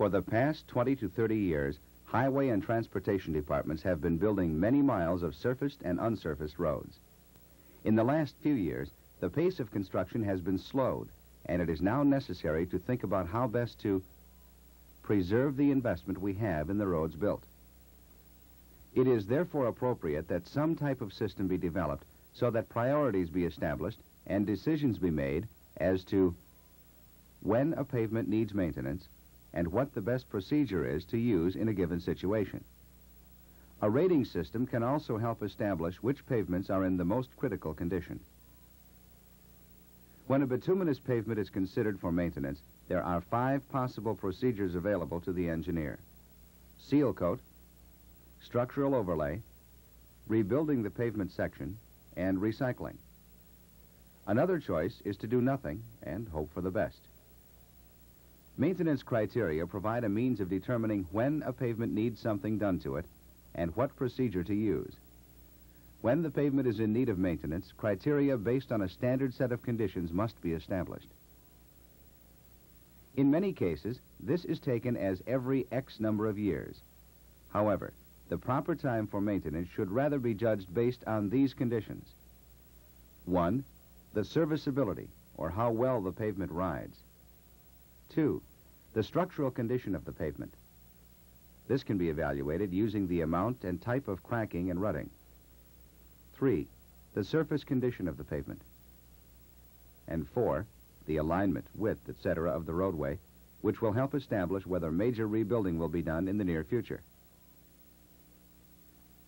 For the past 20 to 30 years, highway and transportation departments have been building many miles of surfaced and unsurfaced roads. In the last few years, the pace of construction has been slowed, and it is now necessary to think about how best to preserve the investment we have in the roads built. It is therefore appropriate that some type of system be developed so that priorities be established and decisions be made as to when a pavement needs maintenance and what the best procedure is to use in a given situation. A rating system can also help establish which pavements are in the most critical condition. When a bituminous pavement is considered for maintenance, there are five possible procedures available to the engineer. Seal coat, structural overlay, rebuilding the pavement section, and recycling. Another choice is to do nothing and hope for the best. Maintenance criteria provide a means of determining when a pavement needs something done to it and what procedure to use. When the pavement is in need of maintenance, criteria based on a standard set of conditions must be established. In many cases, this is taken as every X number of years. However, the proper time for maintenance should rather be judged based on these conditions. One, the serviceability, or how well the pavement rides. Two, the structural condition of the pavement. This can be evaluated using the amount and type of cracking and rutting. Three, the surface condition of the pavement. And four, the alignment, width, etc. of the roadway, which will help establish whether major rebuilding will be done in the near future.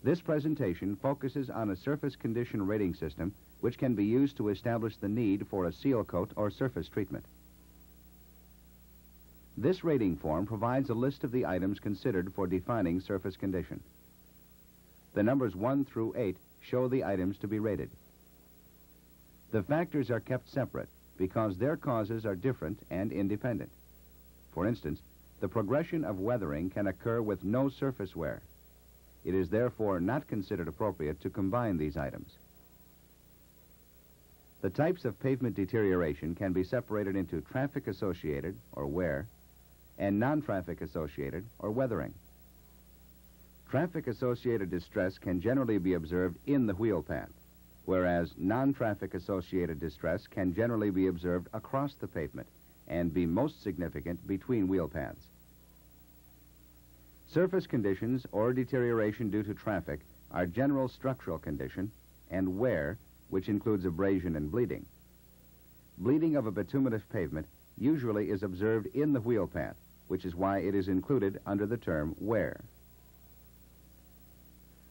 This presentation focuses on a surface condition rating system which can be used to establish the need for a seal coat or surface treatment. This rating form provides a list of the items considered for defining surface condition. The numbers 1 through 8 show the items to be rated. The factors are kept separate because their causes are different and independent. For instance, the progression of weathering can occur with no surface wear. It is therefore not considered appropriate to combine these items. The types of pavement deterioration can be separated into traffic-associated, or wear, and non-traffic associated, or weathering. Traffic-associated distress can generally be observed in the wheel path, whereas non-traffic associated distress can generally be observed across the pavement and be most significant between wheel paths. Surface conditions or deterioration due to traffic are general structural condition and wear, which includes abrasion and bleeding. Bleeding of a bituminous pavement usually is observed in the wheel path, which is why it is included under the term wear.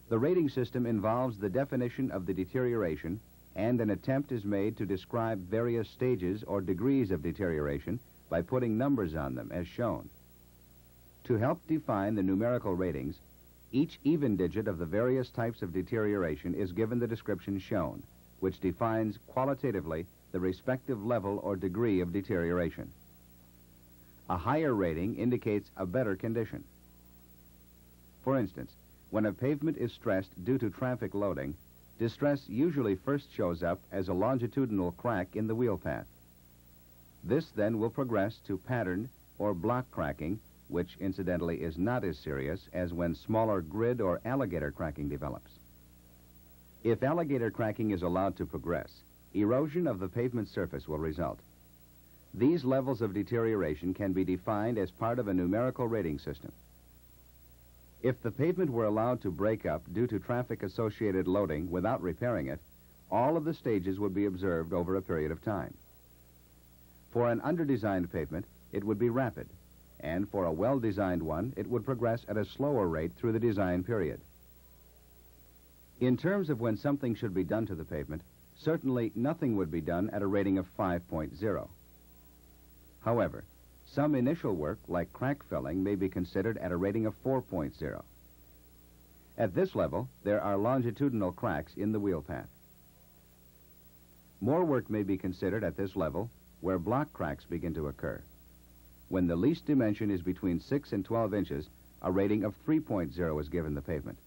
The rating system involves the definition of the deterioration and an attempt is made to describe various stages or degrees of deterioration by putting numbers on them as shown. To help define the numerical ratings, each even digit of the various types of deterioration is given the description shown, which defines qualitatively the respective level or degree of deterioration. A higher rating indicates a better condition. For instance, when a pavement is stressed due to traffic loading, distress usually first shows up as a longitudinal crack in the wheel path. This then will progress to pattern or block cracking, which incidentally is not as serious as when smaller grid or alligator cracking develops. If alligator cracking is allowed to progress, erosion of the pavement surface will result. These levels of deterioration can be defined as part of a numerical rating system. If the pavement were allowed to break up due to traffic-associated loading without repairing it, all of the stages would be observed over a period of time. For an underdesigned pavement, it would be rapid, and for a well-designed one, it would progress at a slower rate through the design period. In terms of when something should be done to the pavement, certainly nothing would be done at a rating of 5.0. However, some initial work, like crack filling, may be considered at a rating of 4.0. At this level, there are longitudinal cracks in the wheel path. More work may be considered at this level, where block cracks begin to occur. When the least dimension is between 6 and 12 inches, a rating of 3.0 is given the pavement.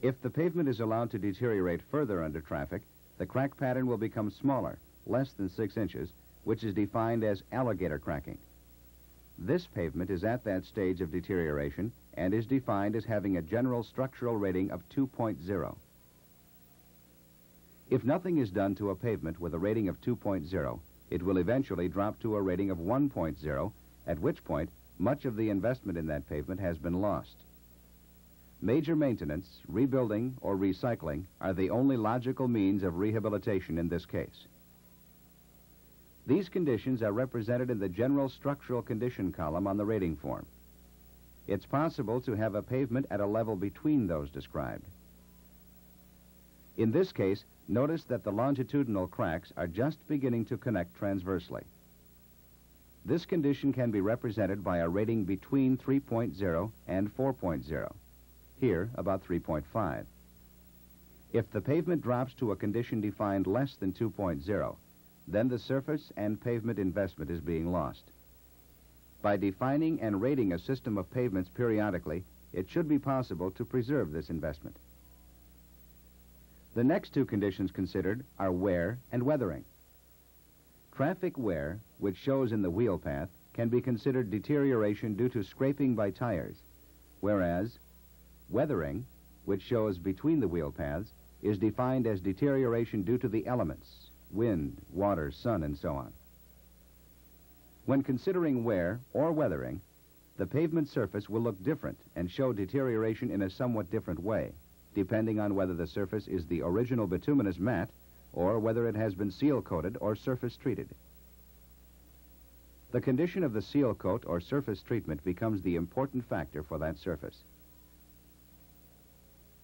If the pavement is allowed to deteriorate further under traffic, the crack pattern will become smaller, less than 6 inches, which is defined as alligator cracking. This pavement is at that stage of deterioration and is defined as having a general structural rating of 2.0. If nothing is done to a pavement with a rating of 2.0, it will eventually drop to a rating of 1.0, at which point much of the investment in that pavement has been lost. Major maintenance, rebuilding, or recycling are the only logical means of rehabilitation in this case. These conditions are represented in the general structural condition column on the rating form. It's possible to have a pavement at a level between those described. In this case, notice that the longitudinal cracks are just beginning to connect transversely. This condition can be represented by a rating between 3.0 and 4.0, here about 3.5. If the pavement drops to a condition defined less than 2.0, then the surface and pavement investment is being lost. By defining and rating a system of pavements periodically, it should be possible to preserve this investment. The next two conditions considered are wear and weathering. Traffic wear, which shows in the wheel path, can be considered deterioration due to scraping by tires, whereas weathering, which shows between the wheel paths, is defined as deterioration due to the elements, wind, water, sun, and so on. When considering wear or weathering, the pavement surface will look different and show deterioration in a somewhat different way, depending on whether the surface is the original bituminous mat or whether it has been seal coated or surface treated. The condition of the seal coat or surface treatment becomes the important factor for that surface.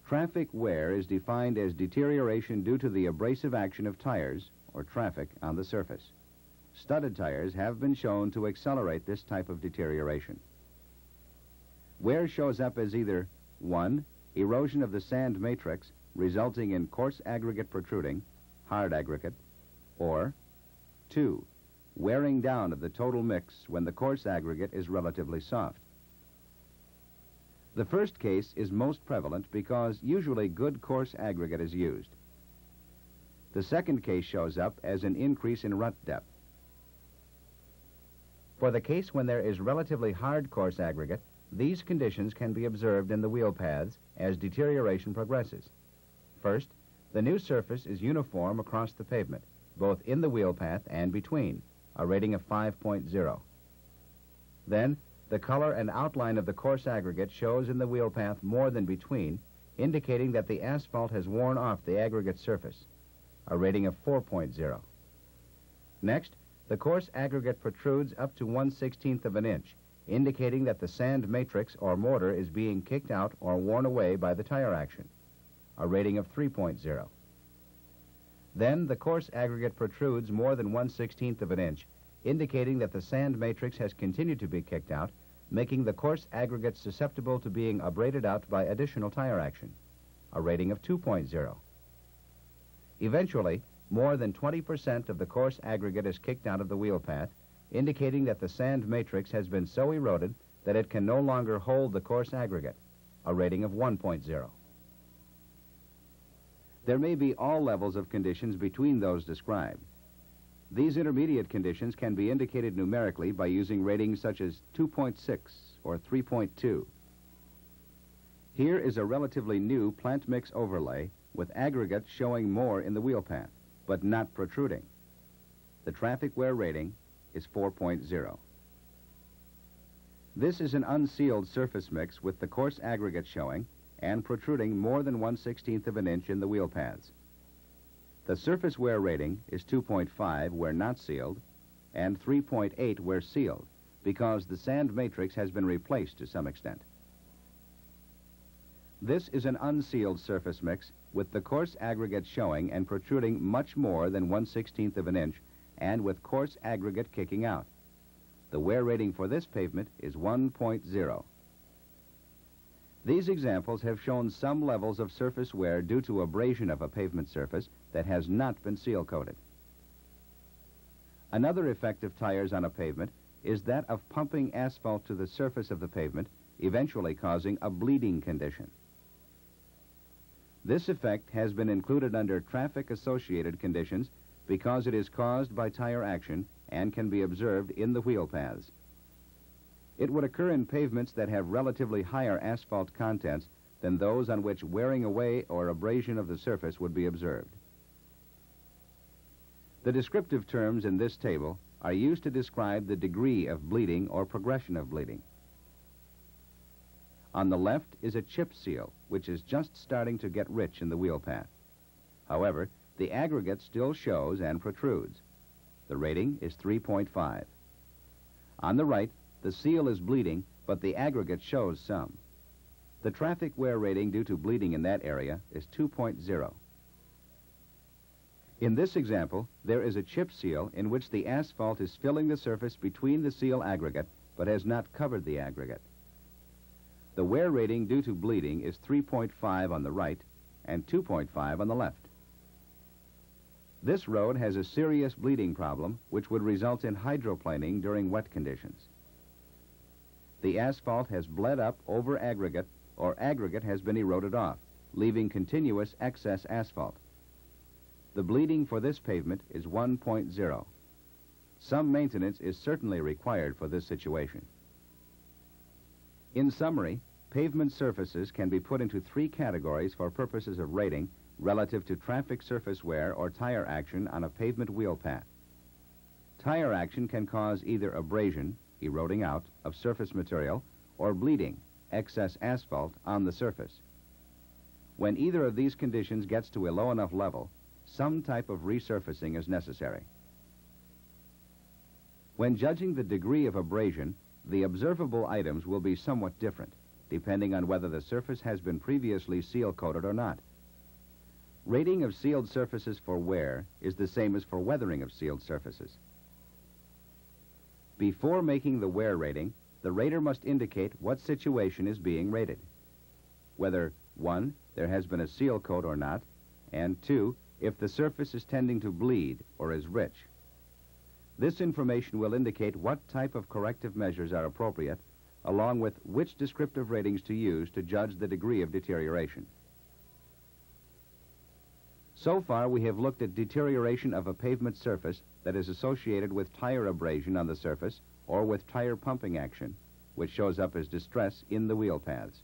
Traffic wear is defined as deterioration due to the abrasive action of tires or traffic on the surface. Studded tires have been shown to accelerate this type of deterioration. Wear shows up as either 1. Erosion of the sand matrix resulting in coarse aggregate protruding, hard aggregate, or 2. Wearing down of the total mix when the coarse aggregate is relatively soft. The first case is most prevalent because usually good coarse aggregate is used. The second case shows up as an increase in rut depth. For the case when there is relatively hard coarse aggregate, these conditions can be observed in the wheel paths as deterioration progresses. First, the new surface is uniform across the pavement, both in the wheel path and between, a rating of 5.0. Then, the color and outline of the coarse aggregate shows in the wheel path more than between, indicating that the asphalt has worn off the aggregate surface, a rating of 4.0. Next, the coarse aggregate protrudes up to 1 16th of an inch, indicating that the sand matrix or mortar is being kicked out or worn away by the tire action, a rating of 3.0. Then the coarse aggregate protrudes more than 1 16th of an inch, indicating that the sand matrix has continued to be kicked out, making the coarse aggregate susceptible to being abraded out by additional tire action, a rating of 2.0. Eventually, more than 20% of the coarse aggregate is kicked out of the wheel path, indicating that the sand matrix has been so eroded that it can no longer hold the coarse aggregate, a rating of 1.0. There may be all levels of conditions between those described. These intermediate conditions can be indicated numerically by using ratings such as 2.6 or 3.2. Here is a relatively new plant mix overlay with aggregates showing more in the wheel path, but not protruding. The traffic wear rating is 4.0. This is an unsealed surface mix with the coarse aggregate showing and protruding more than 1 16th of an inch in the wheel paths. The surface wear rating is 2.5 where not sealed and 3.8 where sealed because the sand matrix has been replaced to some extent. This is an unsealed surface mix with the coarse aggregate showing and protruding much more than 1 16th of an inch and with coarse aggregate kicking out. The wear rating for this pavement is 1.0. These examples have shown some levels of surface wear due to abrasion of a pavement surface that has not been seal coated. Another effect of tires on a pavement is that of pumping asphalt to the surface of the pavement, eventually causing a bleeding condition. This effect has been included under traffic-associated conditions because it is caused by tire action and can be observed in the wheel paths. It would occur in pavements that have relatively higher asphalt contents than those on which wearing away or abrasion of the surface would be observed. The descriptive terms in this table are used to describe the degree of bleeding or progression of bleeding. On the left is a chip seal, which is just starting to get rich in the wheel path. However, the aggregate still shows and protrudes. The rating is 3.5. On the right, the seal is bleeding, but the aggregate shows some. The traffic wear rating due to bleeding in that area is 2.0. In this example, there is a chip seal in which the asphalt is filling the surface between the seal aggregate but has not covered the aggregate. The wear rating due to bleeding is 3.5 on the right and 2.5 on the left. This road has a serious bleeding problem which would result in hydroplaning during wet conditions. The asphalt has bled up over aggregate or aggregate has been eroded off, leaving continuous excess asphalt. The bleeding for this pavement is 1.0. Some maintenance is certainly required for this situation. In summary, pavement surfaces can be put into three categories for purposes of rating relative to traffic surface wear or tire action on a pavement wheel path. Tire action can cause either abrasion, eroding out, of surface material, or bleeding, excess asphalt, on the surface. When either of these conditions gets to a low enough level, some type of resurfacing is necessary. When judging the degree of abrasion, the observable items will be somewhat different, depending on whether the surface has been previously seal coated or not. Rating of sealed surfaces for wear is the same as for weathering of sealed surfaces. Before making the wear rating, the rater must indicate what situation is being rated. Whether, 1, there has been a seal coat or not, and 2, if the surface is tending to bleed or is rich. This information will indicate what type of corrective measures are appropriate, along with which descriptive ratings to use to judge the degree of deterioration. So far, we have looked at deterioration of a pavement surface that is associated with tire abrasion on the surface or with tire pumping action, which shows up as distress in the wheel paths.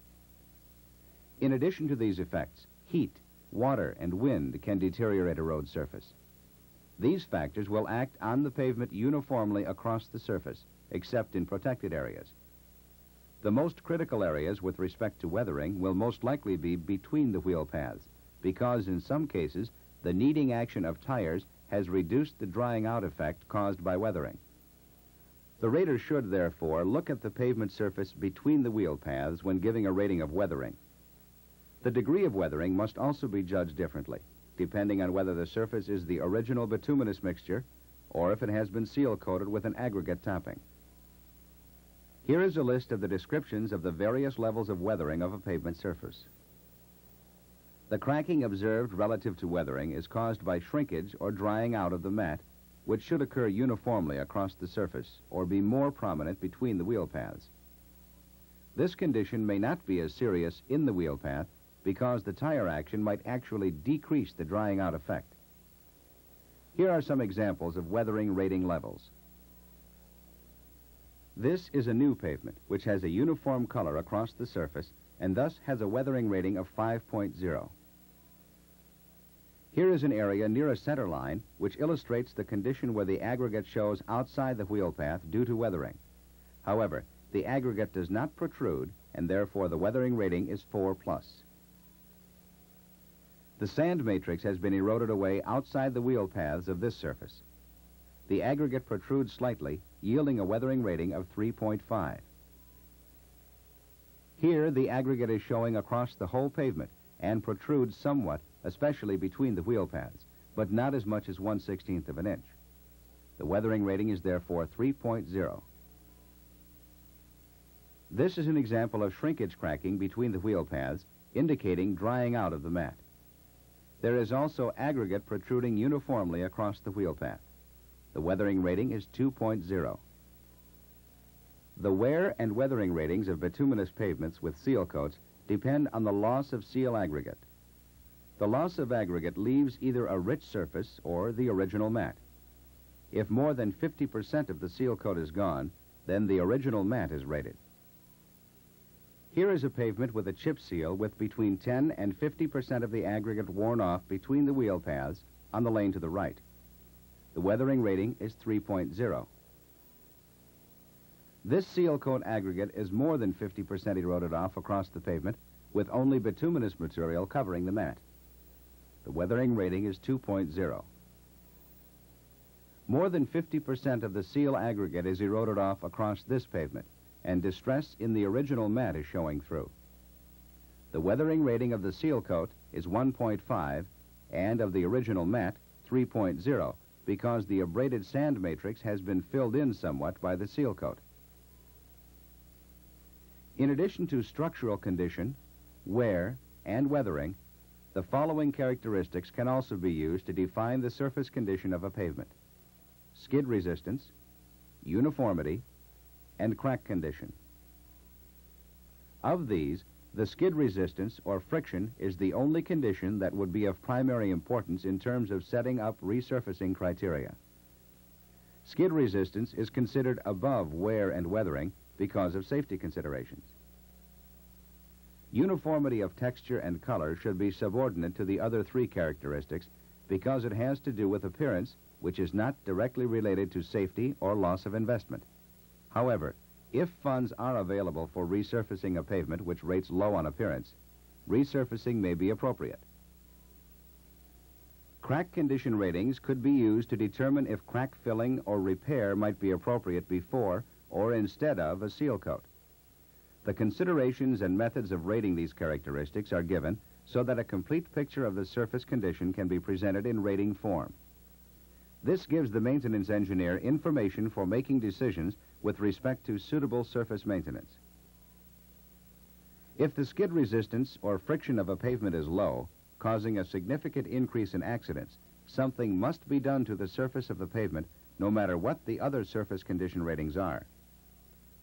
In addition to these effects, heat, water, and wind can deteriorate a road surface. These factors will act on the pavement uniformly across the surface, except in protected areas. The most critical areas with respect to weathering will most likely be between the wheel paths, because in some cases, the kneading action of tires has reduced the drying out effect caused by weathering. The rater should, therefore, look at the pavement surface between the wheel paths when giving a rating of weathering. The degree of weathering must also be judged differently, depending on whether the surface is the original bituminous mixture or if it has been seal coated with an aggregate topping. Here is a list of the descriptions of the various levels of weathering of a pavement surface. The cracking observed relative to weathering is caused by shrinkage or drying out of the mat, which should occur uniformly across the surface or be more prominent between the wheel paths. This condition may not be as serious in the wheel path because the tire action might actually decrease the drying out effect. Here are some examples of weathering rating levels. This is a new pavement, which has a uniform color across the surface and thus has a weathering rating of 5.0. Here is an area near a center line which illustrates the condition where the aggregate shows outside the wheel path due to weathering. However, the aggregate does not protrude, and therefore the weathering rating is 4 plus. The sand matrix has been eroded away outside the wheel paths of this surface. The aggregate protrudes slightly, yielding a weathering rating of 3.5. Here, the aggregate is showing across the whole pavement and protrudes somewhat, especially between the wheel paths, but not as much as 1 16th of an inch. The weathering rating is therefore 3.0. This is an example of shrinkage cracking between the wheel paths, indicating drying out of the mat. There is also aggregate protruding uniformly across the wheel path. The weathering rating is 2.0. The wear and weathering ratings of bituminous pavements with seal coats depend on the loss of seal aggregate. The loss of aggregate leaves either a rich surface or the original mat. If more than 50% of the seal coat is gone, Then the original mat is rated. Here is a pavement with a chip seal with between 10 and 50% of the aggregate worn off between the wheel paths on the lane to the right. The weathering rating is 3.0. This seal coat aggregate is more than 50% eroded off across the pavement with only bituminous material covering the mat. The weathering rating is 2.0. More than 50% of the seal aggregate is eroded off across this pavement, and distress in the original mat is showing through. The weathering rating of the seal coat is 1.5, and of the original mat, 3.0, because the abraded sand matrix has been filled in somewhat by the seal coat. In addition to structural condition, wear, and weathering, the following characteristics can also be used to define the surface condition of a pavement skid resistance, uniformity, and crack condition. Of these, the skid resistance or friction is the only condition that would be of primary importance in terms of setting up resurfacing criteria. Skid resistance is considered above wear and weathering because of safety considerations. Uniformity of texture and color should be subordinate to the other three characteristics because it has to do with appearance which is not directly related to safety or loss of investment. However, if funds are available for resurfacing a pavement which rates low on appearance, resurfacing may be appropriate. Crack condition ratings could be used to determine if crack filling or repair might be appropriate before or instead of a seal coat. The considerations and methods of rating these characteristics are given so that a complete picture of the surface condition can be presented in rating form. This gives the maintenance engineer information for making decisions with respect to suitable surface maintenance. If the skid resistance or friction of a pavement is low, causing a significant increase in accidents, something must be done to the surface of the pavement no matter what the other surface condition ratings are.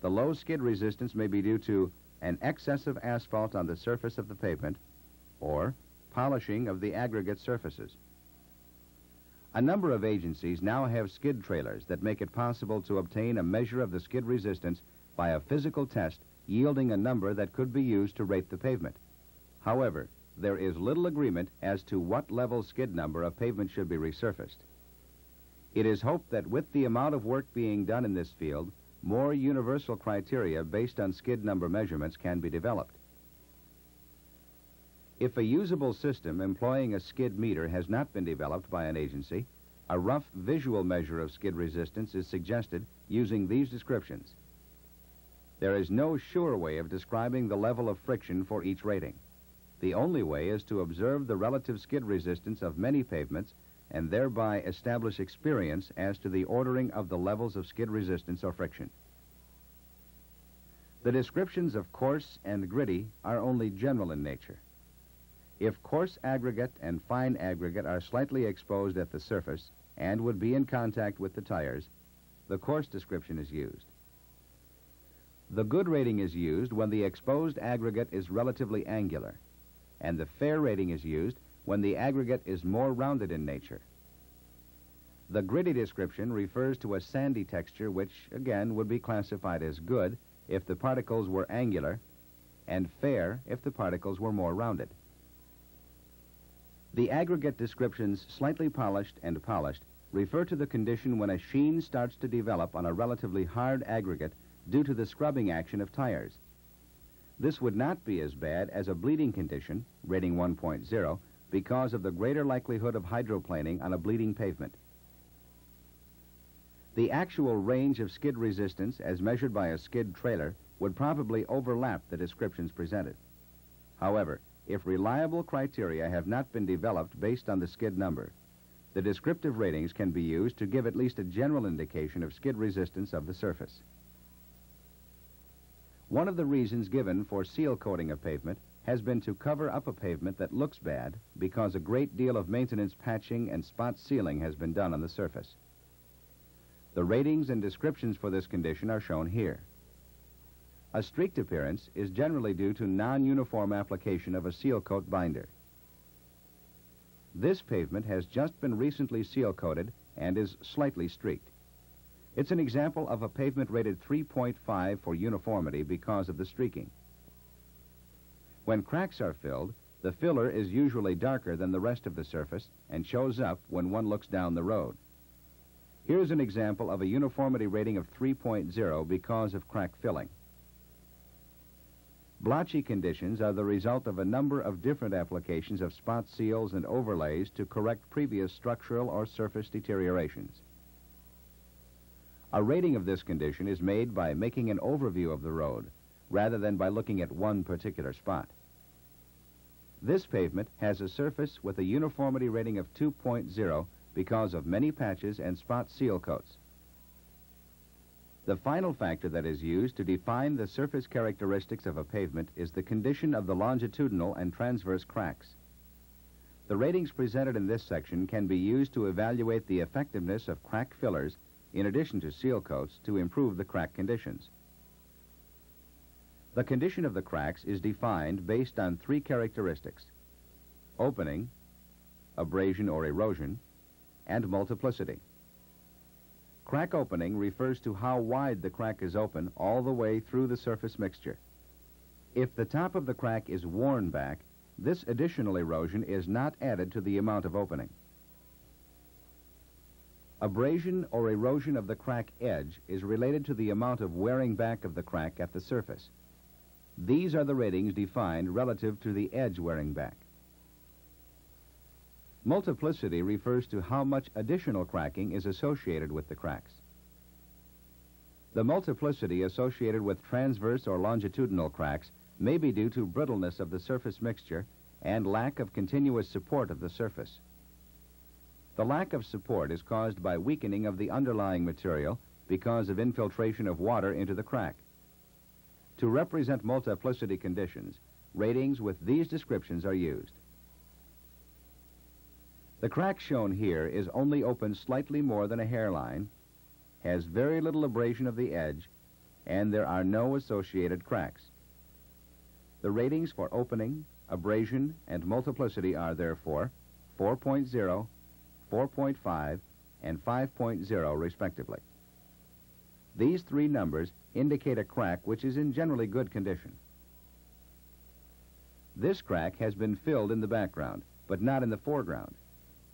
The low skid resistance may be due to an excess of asphalt on the surface of the pavement or polishing of the aggregate surfaces. A number of agencies now have skid trailers that make it possible to obtain a measure of the skid resistance by a physical test yielding a number that could be used to rate the pavement. However, there is little agreement as to what level skid number a pavement should be resurfaced. It is hoped that with the amount of work being done in this field, more universal criteria based on skid number measurements can be developed. If a usable system employing a skid meter has not been developed by an agency, a rough visual measure of skid resistance is suggested using these descriptions. There is no sure way of describing the level of friction for each rating. The only way is to observe the relative skid resistance of many pavements and thereby establish experience as to the ordering of the levels of skid resistance or friction. The descriptions of coarse and gritty are only general in nature. If coarse aggregate and fine aggregate are slightly exposed at the surface and would be in contact with the tires, the coarse description is used. The good rating is used when the exposed aggregate is relatively angular, and the fair rating is used when the aggregate is more rounded in nature. The gritty description refers to a sandy texture which, again, would be classified as good if the particles were angular and fair if the particles were more rounded. The aggregate descriptions slightly polished and polished refer to the condition when a sheen starts to develop on a relatively hard aggregate due to the scrubbing action of tires. This would not be as bad as a bleeding condition, rating 1.0, because of the greater likelihood of hydroplaning on a bleeding pavement. The actual range of skid resistance as measured by a skid trailer would probably overlap the descriptions presented. However, if reliable criteria have not been developed based on the skid number. The descriptive ratings can be used to give at least a general indication of skid resistance of the surface. One of the reasons given for seal coating a pavement has been to cover up a pavement that looks bad because a great deal of maintenance patching and spot sealing has been done on the surface. The ratings and descriptions for this condition are shown here. A streaked appearance is generally due to non-uniform application of a seal coat binder. This pavement has just been recently seal coated and is slightly streaked. It's an example of a pavement rated 3.5 for uniformity because of the streaking. When cracks are filled, the filler is usually darker than the rest of the surface and shows up when one looks down the road. Here's an example of a uniformity rating of 3.0 because of crack filling. Blotchy conditions are the result of a number of different applications of spot seals and overlays to correct previous structural or surface deteriorations. A rating of this condition is made by making an overview of the road rather than by looking at one particular spot. This pavement has a surface with a uniformity rating of 2.0 because of many patches and spot seal coats. The final factor that is used to define the surface characteristics of a pavement is the condition of the longitudinal and transverse cracks. The ratings presented in this section can be used to evaluate the effectiveness of crack fillers in addition to seal coats to improve the crack conditions. The condition of the cracks is defined based on three characteristics. Opening, abrasion or erosion, and multiplicity. Crack opening refers to how wide the crack is open all the way through the surface mixture. If the top of the crack is worn back, this additional erosion is not added to the amount of opening. Abrasion or erosion of the crack edge is related to the amount of wearing back of the crack at the surface. These are the ratings defined relative to the edge wearing back. Multiplicity refers to how much additional cracking is associated with the cracks. The multiplicity associated with transverse or longitudinal cracks may be due to brittleness of the surface mixture and lack of continuous support of the surface. The lack of support is caused by weakening of the underlying material because of infiltration of water into the crack. To represent multiplicity conditions, ratings with these descriptions are used. The crack shown here is only open slightly more than a hairline, has very little abrasion of the edge, and there are no associated cracks. The ratings for opening, abrasion, and multiplicity are therefore 4.0, 4.5, and 5.0 respectively. These three numbers indicate a crack which is in generally good condition. This crack has been filled in the background, but not in the foreground.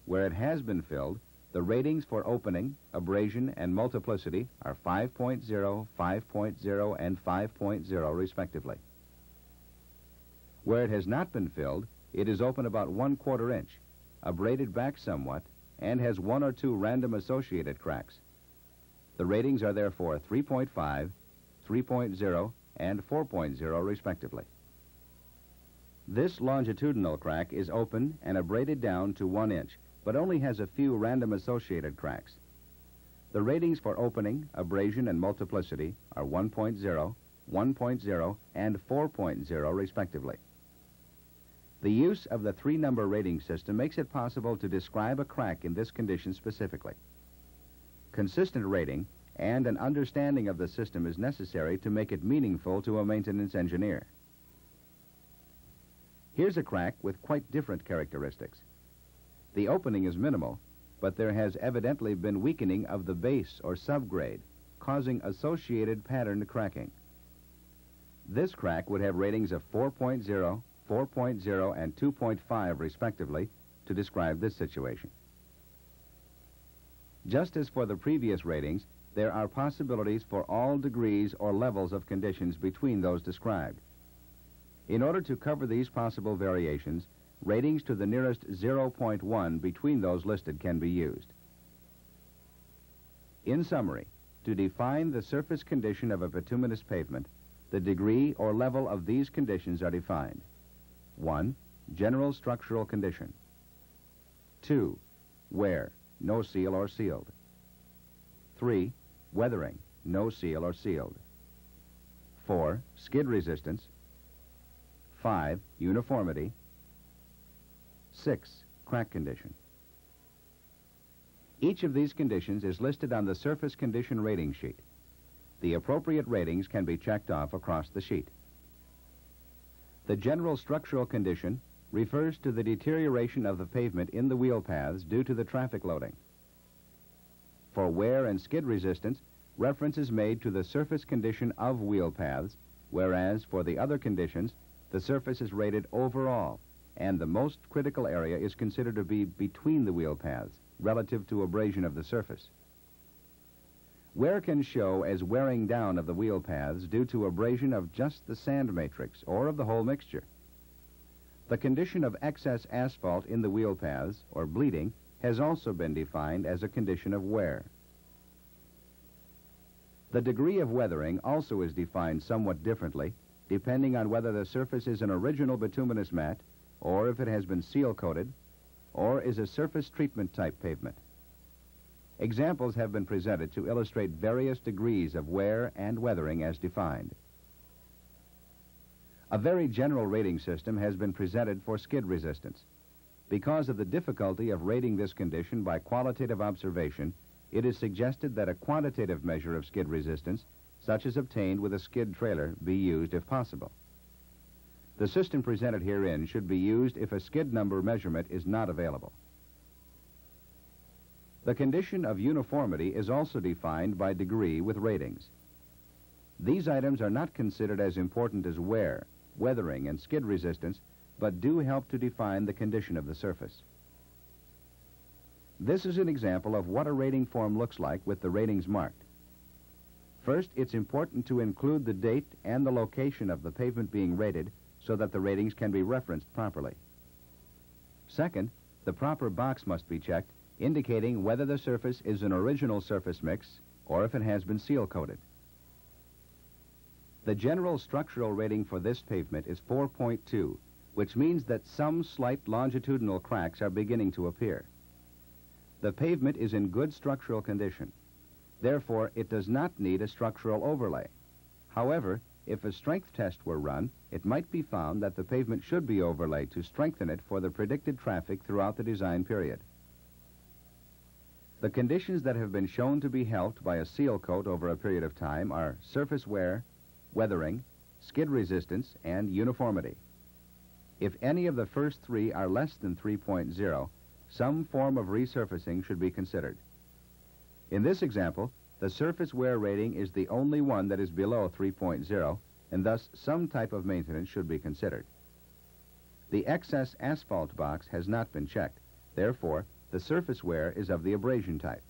Where it has been filled, the ratings for opening, abrasion, and multiplicity are 5.0, 5.0, and 5.0 respectively. Where it has not been filled, it is open about one quarter inch, abraded back somewhat, and has one or two random associated cracks. The ratings are therefore 3.5, 3.0, and 4.0 respectively. This longitudinal crack is open and abraded down to one inch, but only has a few random associated cracks. The ratings for opening, abrasion, and multiplicity are 1.0, 1.0, and 4.0 respectively. The use of the three-number rating system makes it possible to describe a crack in this condition specifically. Consistent rating and an understanding of the system is necessary to make it meaningful to a maintenance engineer. Here's a crack with quite different characteristics. The opening is minimal, but there has evidently been weakening of the base or subgrade, causing associated patterned cracking. This crack would have ratings of 4.0, 4.0, and 2.5 respectively to describe this situation. Just as for the previous ratings, there are possibilities for all degrees or levels of conditions between those described. In order to cover these possible variations, ratings to the nearest 0.1 between those listed can be used. In summary, to define the surface condition of a bituminous pavement, the degree or level of these conditions are defined. 1. General structural condition. 2. Wear no seal or sealed. 3. Weathering, no seal or sealed. 4. Skid resistance. 5. Uniformity. 6. Crack condition. Each of these conditions is listed on the surface condition rating sheet. The appropriate ratings can be checked off across the sheet. The general structural condition refers to the deterioration of the pavement in the wheel paths due to the traffic loading. For wear and skid resistance, reference is made to the surface condition of wheel paths, whereas for the other conditions, the surface is rated overall, and the most critical area is considered to be between the wheel paths, relative to abrasion of the surface. Wear can show as wearing down of the wheel paths due to abrasion of just the sand matrix or of the whole mixture. The condition of excess asphalt in the wheel paths, or bleeding, has also been defined as a condition of wear. The degree of weathering also is defined somewhat differently, depending on whether the surface is an original bituminous mat, or if it has been seal coated, or is a surface treatment type pavement. Examples have been presented to illustrate various degrees of wear and weathering as defined. A very general rating system has been presented for skid resistance. Because of the difficulty of rating this condition by qualitative observation, it is suggested that a quantitative measure of skid resistance, such as obtained with a skid trailer, be used if possible. The system presented herein should be used if a skid number measurement is not available. The condition of uniformity is also defined by degree with ratings. These items are not considered as important as wear, weathering, and skid resistance, but do help to define the condition of the surface. This is an example of what a rating form looks like with the ratings marked. First, it's important to include the date and the location of the pavement being rated so that the ratings can be referenced properly. Second, the proper box must be checked indicating whether the surface is an original surface mix or if it has been seal coated. The general structural rating for this pavement is 4.2, which means that some slight longitudinal cracks are beginning to appear. The pavement is in good structural condition. Therefore, it does not need a structural overlay. However, if a strength test were run, it might be found that the pavement should be overlaid to strengthen it for the predicted traffic throughout the design period. The conditions that have been shown to be helped by a seal coat over a period of time are surface wear, weathering, skid resistance, and uniformity. If any of the first three are less than 3.0, some form of resurfacing should be considered. In this example, the surface wear rating is the only one that is below 3.0, and thus some type of maintenance should be considered. The excess asphalt box has not been checked. Therefore, the surface wear is of the abrasion type.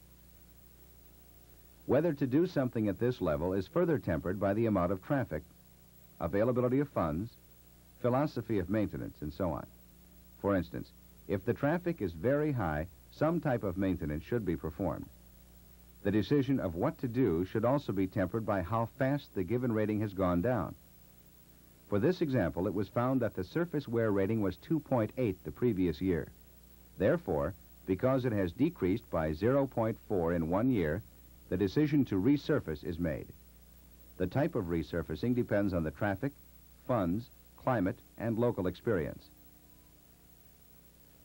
Whether to do something at this level is further tempered by the amount of traffic, availability of funds, philosophy of maintenance, and so on. For instance, if the traffic is very high, some type of maintenance should be performed. The decision of what to do should also be tempered by how fast the given rating has gone down. For this example, it was found that the surface wear rating was 2.8 the previous year. Therefore, because it has decreased by 0.4 in one year, the decision to resurface is made. The type of resurfacing depends on the traffic, funds, climate, and local experience.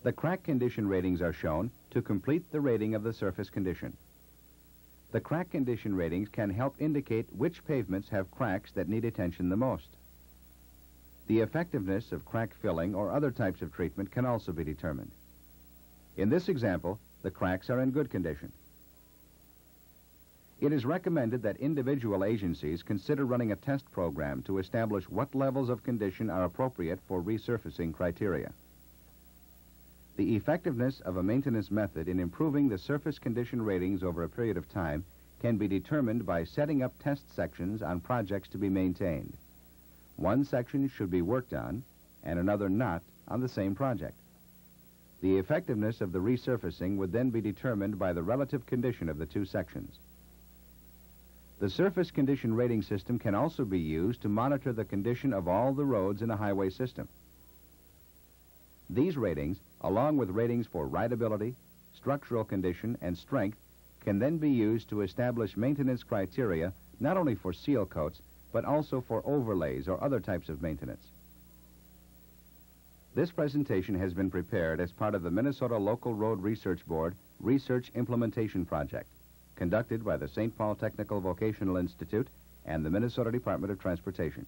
The crack condition ratings are shown to complete the rating of the surface condition. The crack condition ratings can help indicate which pavements have cracks that need attention the most. The effectiveness of crack filling or other types of treatment can also be determined. In this example, the cracks are in good condition. It is recommended that individual agencies consider running a test program to establish what levels of condition are appropriate for resurfacing criteria. The effectiveness of a maintenance method in improving the surface condition ratings over a period of time can be determined by setting up test sections on projects to be maintained. One section should be worked on and another not on the same project. The effectiveness of the resurfacing would then be determined by the relative condition of the two sections. The surface condition rating system can also be used to monitor the condition of all the roads in a highway system. These ratings, along with ratings for rideability, structural condition, and strength, can then be used to establish maintenance criteria not only for seal coats, but also for overlays or other types of maintenance. This presentation has been prepared as part of the Minnesota Local Road Research Board Research Implementation Project, conducted by the St. Paul Technical Vocational Institute and the Minnesota Department of Transportation.